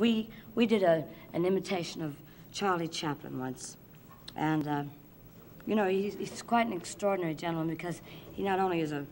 We, we did a, an imitation of Charlie Chaplin once. And, uh, you know, he's, he's quite an extraordinary gentleman because he not only is a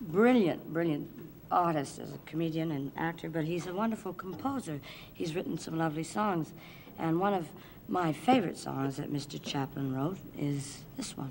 brilliant, brilliant artist as a comedian and actor, but he's a wonderful composer. He's written some lovely songs. And one of my favorite songs that Mr. Chaplin wrote is this one.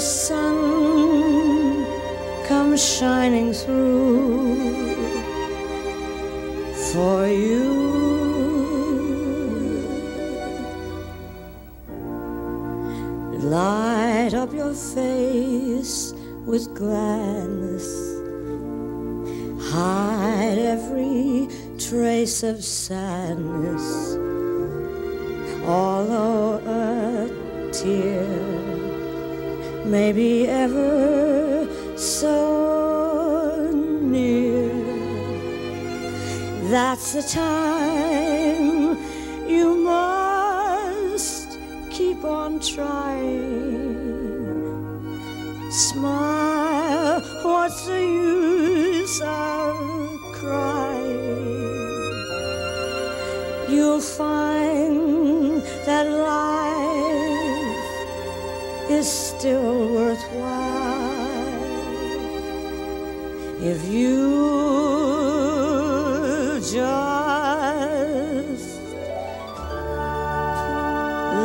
the sun comes shining through for you. Light up your face with gladness hide every trace of sadness, although a tear may be ever so near. That's the time you must keep on trying. Smile, what's the use of crying? You'll find that life is still worthwhile. If you just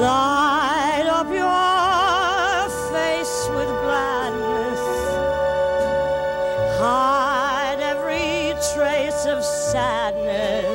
light up your face with gladness, hide every trace of sadness,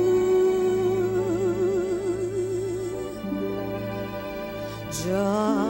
just